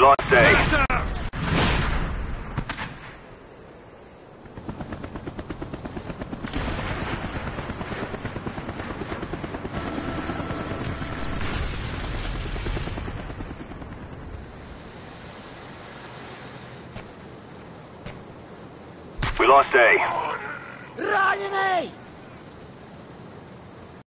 We lost A. We lost A. Ryan A.